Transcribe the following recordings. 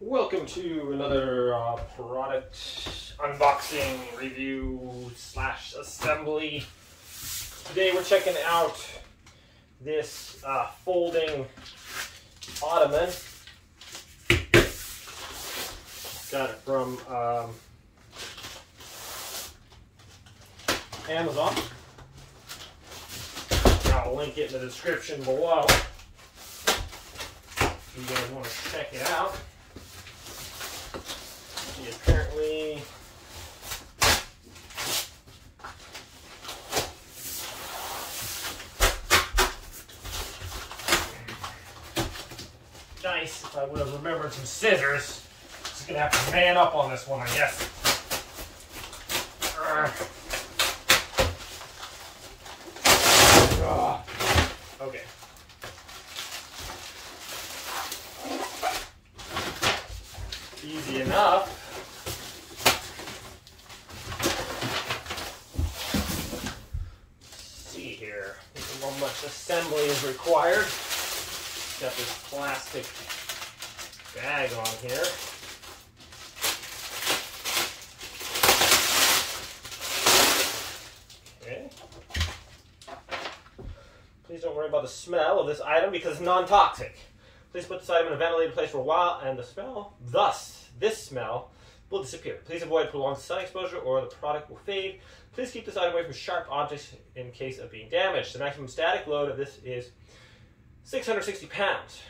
Welcome to another uh, product unboxing review slash assembly. Today we're checking out this uh, folding ottoman. Got it from um, Amazon. I'll link it in the description below. If you guys want to check it out. See, apparently nice if I would have remembered some scissors. Just gonna have to man up on this one, I guess. Okay. Easy enough. Let's see here. Not much assembly is required. Got this plastic bag on here. Okay. Please don't worry about the smell of this item because it's non-toxic. Please put this item in a ventilated place for a while and the smell, thus, this smell, will disappear. Please avoid prolonged sun exposure or the product will fade. Please keep this item away from sharp objects in case of being damaged. The maximum static load of this is 660 pounds.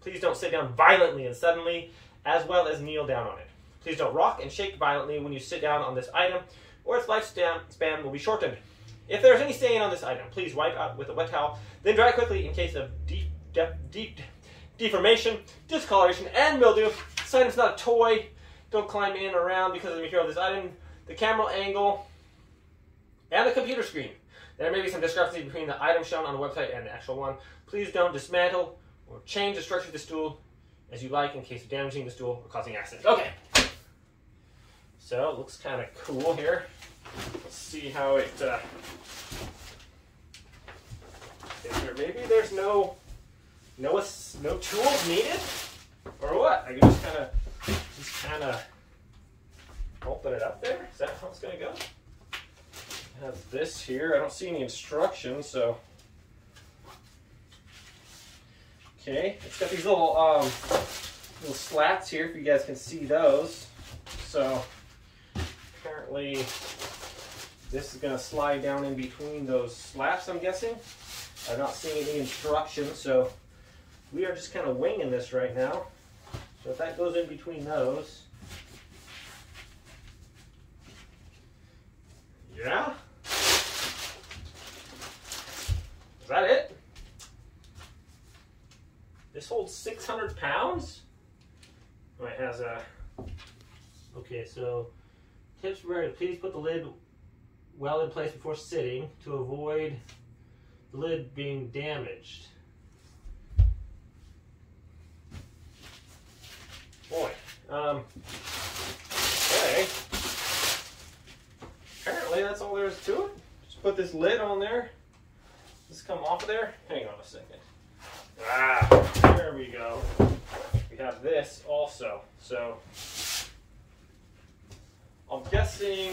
Please don't sit down violently and suddenly, as well as kneel down on it. Please don't rock and shake violently when you sit down on this item, or its lifespan span will be shortened. If there is any stain on this item, please wipe out with a wet towel, then dry quickly in case of deep, de deep deformation, discoloration, and mildew. This item is not a toy. Don't climb in around because of the material of this item, the camera angle, and the computer screen. There may be some discrepancy between the item shown on the website and the actual one. Please don't dismantle or change the structure of the stool as you like in case of damaging the stool or causing accidents. Okay. So it looks kind of cool here. Let's see how it. Uh, maybe there's no, no, no tools needed, or what? I can just kind of, just kind of open it up there. Is that how it's gonna go? It has this here. I don't see any instructions, so. Okay, it's got these little um, little slats here, if you guys can see those. So apparently this is going to slide down in between those slats, I'm guessing. I'm not seeing any instructions, so we are just kind of winging this right now. So if that goes in between those, yeah. Is that it? This holds 600 pounds? Oh, it has a, okay, so tips for please put the lid well in place before sitting to avoid the lid being damaged. Boy, um, okay. Apparently that's all there is to it. Just put this lid on there. Just come off of there. Hang on a second. Ah, there we go. We have this also. So, I'm guessing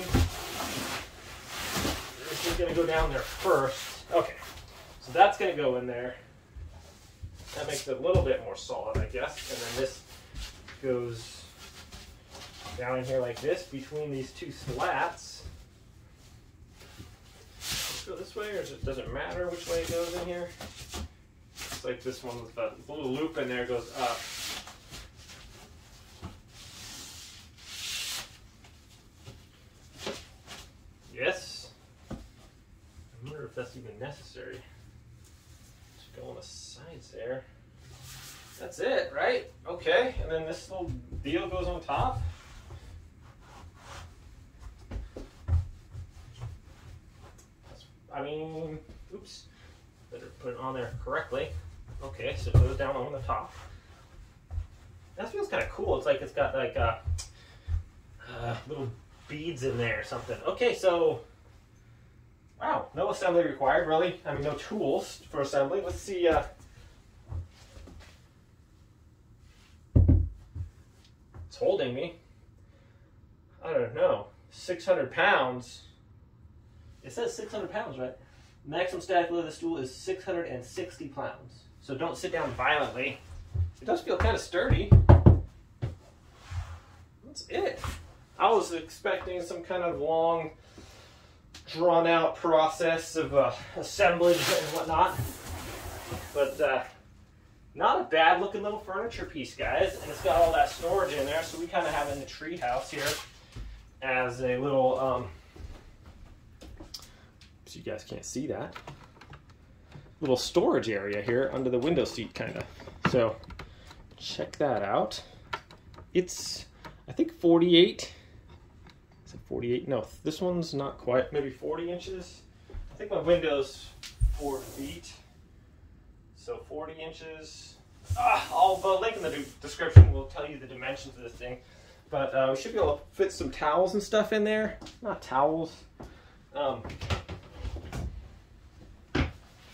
this is going to go down there first. Okay, so that's going to go in there. That makes it a little bit more solid, I guess. And then this goes down in here like this between these two slats. Go this way, or does it matter which way it goes in here? It's like this one with a little loop in there goes up. Yes. I wonder if that's even necessary. Just go on the sides there. That's it, right? Okay, and then this little deal goes on top. That's, I mean, oops. Better put it on there correctly. Okay, so it goes down on the top. That feels kind of cool. It's like it's got like a, uh, little beads in there or something. Okay, so wow, no assembly required, really. I mean, no tools for assembly. Let's see. Uh, It's holding me. I don't know. 600 pounds. It says 600 pounds, right? Maximum static load of the stool is 660 pounds. So don't sit down violently. It does feel kind of sturdy. That's it. I was expecting some kind of long, drawn out process of uh, assemblage and whatnot. But uh, not a bad looking little furniture piece, guys. And it's got all that storage in there, so we kind of have in the tree house here as a little, um, so you guys can't see that, little storage area here under the window seat, kind of. So check that out. It's, I think 48 is it 48. No, this one's not quite, maybe 40 inches. I think my window's four feet. So 40 inches. Ah, I'll the link in the description will tell you the dimensions of this thing. But uh, we should be able to fit some towels and stuff in there. Not towels. Um,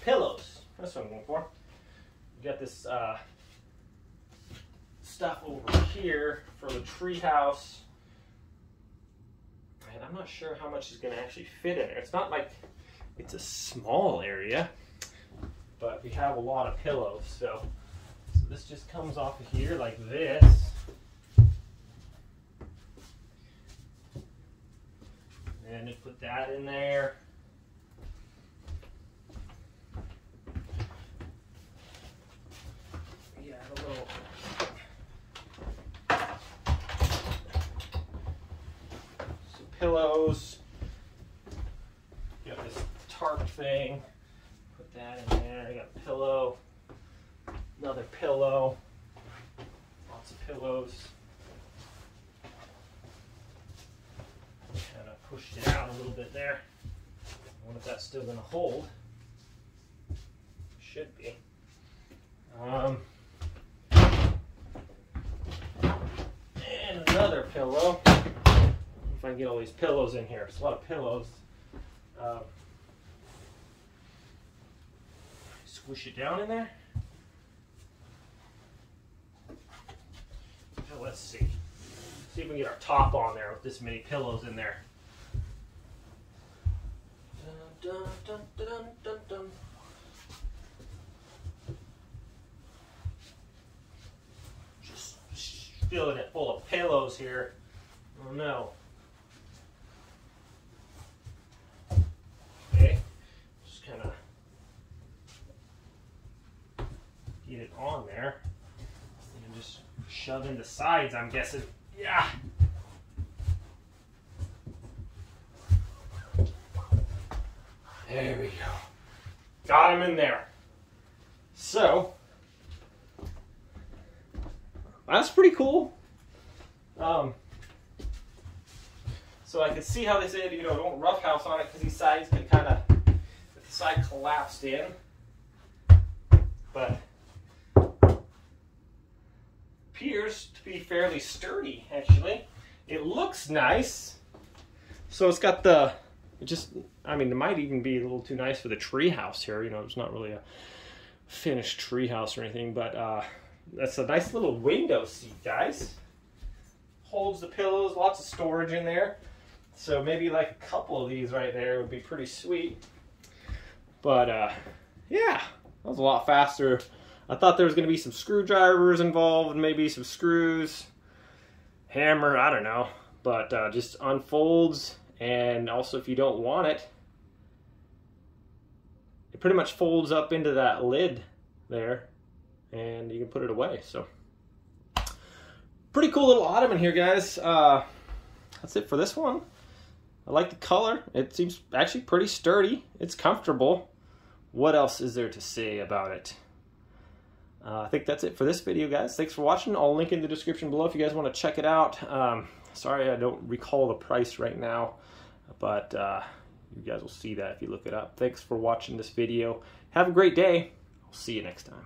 pillows. That's what I'm going for. We got this uh, stuff over here for the treehouse and I'm not sure how much is going to actually fit in there. It's not like it's a small area, but we have a lot of pillows. So, so this just comes off of here like this. And then put that in there. Yeah, a little pillows. You got this tarp thing. That in there. I got a pillow. Another pillow. Lots of pillows. Kind of pushed it out a little bit there. I wonder if that's still going to hold. Should be. Um, and another pillow if I can get all these pillows in here. It's a lot of pillows. Um, squish it down in there. So let's see. See if we can get our top on there with this many pillows in there. Dun, dun, dun, Just filling it full of pillows here. Oh no. On there. And just shove in the sides, I'm guessing. Yeah. There we go. Got him in there. So, that's pretty cool. Um, so I can see how they said, you know, don't roughhouse on it because these sides can kind of, the side collapsed in. But appears to be fairly sturdy, actually. It looks nice. So it's got the, it just, I mean, it might even be a little too nice for the treehouse here. You know, it's not really a finished treehouse or anything, but uh, that's a nice little window seat, guys. Holds the pillows, lots of storage in there. So maybe like a couple of these right there would be pretty sweet. But uh, yeah, that was a lot faster I thought there was going to be some screwdrivers involved, maybe some screws, hammer, I don't know. But uh, just unfolds, and also if you don't want it, it pretty much folds up into that lid there, and you can put it away. So, pretty cool little ottoman here, guys. Uh, that's it for this one. I like the color. It seems actually pretty sturdy. It's comfortable. What else is there to say about it? Uh, I think that's it for this video, guys. Thanks for watching. I'll link in the description below if you guys want to check it out. Um, sorry, I don't recall the price right now, but uh, you guys will see that if you look it up. Thanks for watching this video. Have a great day. I'll see you next time.